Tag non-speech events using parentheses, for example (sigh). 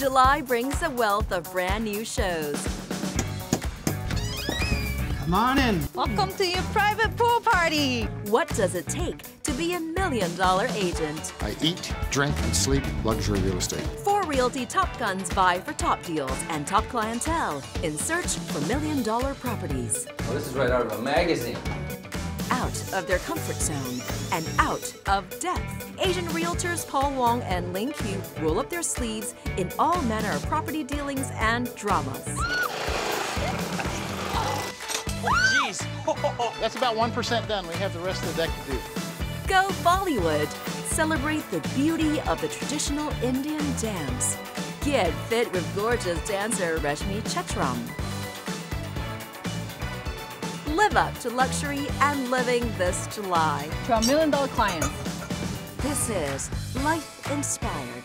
July brings a wealth of brand new shows. Come on in. Welcome to your private pool party. What does it take to be a million dollar agent? I eat, drink, and sleep luxury real estate. Four Realty Top Guns vie for top deals and top clientele in search for million dollar properties. Well, this is right out of a magazine. Out of their comfort zone and out of depth. Asian realtors Paul Wong and Ling Qiu roll up their sleeves in all manner of property dealings and dramas. Jeez, (laughs) That's about 1% done. We have the rest of the deck to do. Go Bollywood! Celebrate the beauty of the traditional Indian dance. Get fit with gorgeous dancer Reshmi Chetram. Live up to luxury and living this July. To our million dollar clients. This is Life Inspired